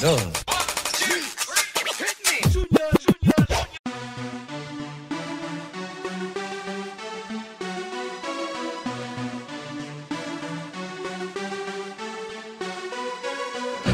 Bro.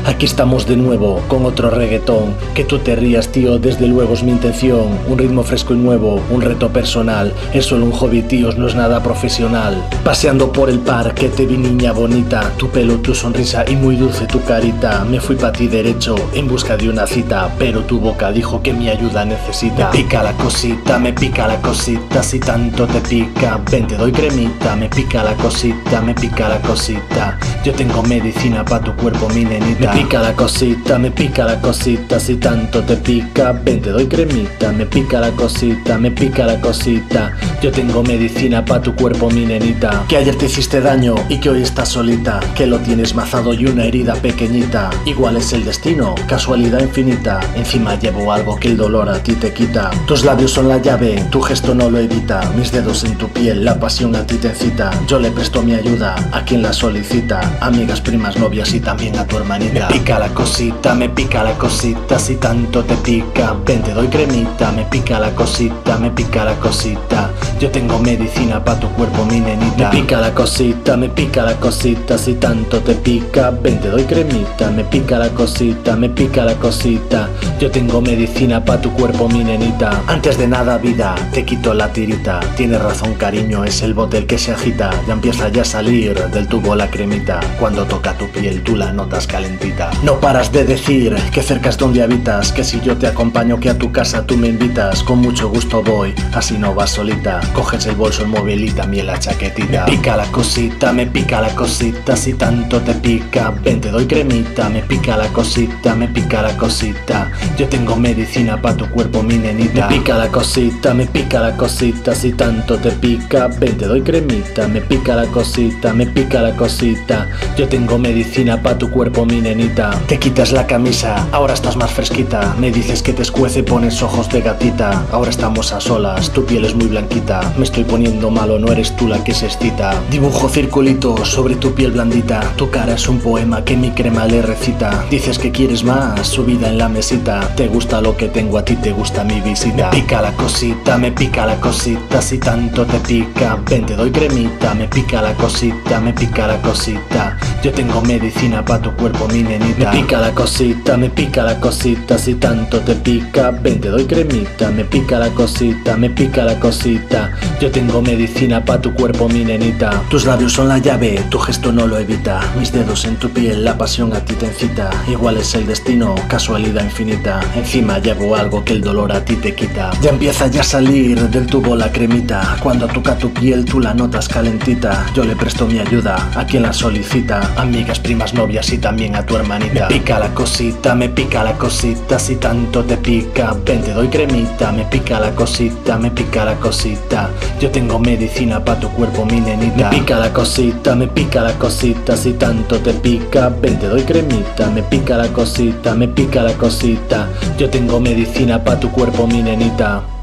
Aquí estamos de nuevo con otro reggaetón. Que tú te rías, tío, desde luego es mi intención. Un ritmo fresco y nuevo, un reto personal. Es solo un hobby, tíos, no es nada profesional. Paseando por el parque te vi niña bonita. Tu pelo, tu sonrisa y muy dulce tu carita. Me fui pa' ti derecho en busca de una cita. Pero tu boca dijo que mi ayuda necesita. Me pica la cosita, me pica la cosita. Si tanto te pica, ven te doy cremita. Me pica la cosita, me pica la cosita. Yo tengo medicina pa' tu cuerpo, mi nenita. Pica la cosita, me pica la cosita, si tanto te pica, ven te doy cremita, me pica la cosita, me pica la cosita, yo tengo medicina pa' tu cuerpo mi nenita, que ayer te hiciste daño y que hoy estás solita, que lo tienes mazado y una herida pequeñita, igual es el destino, casualidad infinita, encima llevo algo que el dolor a ti te quita, tus labios son la llave, tu gesto no lo evita, mis dedos en tu piel, la pasión a ti te cita, yo le presto mi ayuda a quien la solicita, amigas, primas, novias y también a tu hermanita. Pica la cosita, me pica la cosita, si tanto te pica, ven te doy cremita, me pica la cosita, me pica la cosita, yo tengo medicina pa' tu cuerpo mi nenita. Me pica la cosita, me pica la cosita, si tanto te pica, ven te doy cremita, me pica la cosita, me pica la cosita, yo tengo medicina pa' tu cuerpo mi nenita. Antes de nada vida, te quito la tirita, tienes razón cariño, es el bote que se agita, ya empieza ya a salir del tubo la cremita, cuando toca tu piel tú la notas calentita. No paras de decir que cerca es donde habitas, que si yo te acompaño que a tu casa tú me invitas, con mucho gusto voy, así no vas solita, coges el bolso, el móvil y también la chaquetita. Pica la cosita, me pica la cosita, si tanto te pica, ven te doy cremita, me pica la cosita, me pica la cosita, yo tengo medicina pa' tu cuerpo mi nenita. Me pica la cosita, me pica la cosita, si tanto te pica, ven te doy cremita, me pica la cosita, me pica la cosita, yo tengo medicina pa' tu cuerpo mi nenita. Te quitas la camisa, ahora estás más fresquita. Me dices que te escuece, pones ojos de gatita. Ahora estamos a solas, tu piel es muy blanquita. Me estoy poniendo malo, no eres tú la que se excita. Dibujo circulitos sobre tu piel blandita. Tu cara es un poema que mi crema le recita. Dices que quieres más, subida en la mesita. Te gusta lo que tengo, a ti te gusta mi visita. Me pica la cosita, me pica la cosita. Si tanto te pica, ven te doy cremita. Me pica la cosita, me pica la cosita. Yo tengo medicina pa' tu cuerpo, mi nenita. Me pica la cosita, me pica la cosita, si tanto te pica, ven te doy cremita. Me pica la cosita, me pica la cosita. Yo tengo medicina pa' tu cuerpo, mi nenita. Tus labios son la llave, tu gesto no lo evita. Mis dedos en tu piel, la pasión a ti te incita. Igual es el destino, casualidad infinita. Encima llevo algo que el dolor a ti te quita. Ya empieza ya a salir del tubo la cremita. Cuando toca tu piel, tú la notas calentita. Yo le presto mi ayuda a quien la solicita. Amigas, primas, novias y también a tu hermanita. Me pica la cosita, me pica la cosita, si tanto te pica, ven te doy cremita, me pica la cosita, me pica la cosita, yo tengo medicina pa' tu cuerpo mi nenita. Me pica la cosita, me pica la cosita, si tanto te pica, ven te doy cremita, me pica la cosita, me pica la cosita, yo tengo medicina pa' tu cuerpo mi nenita.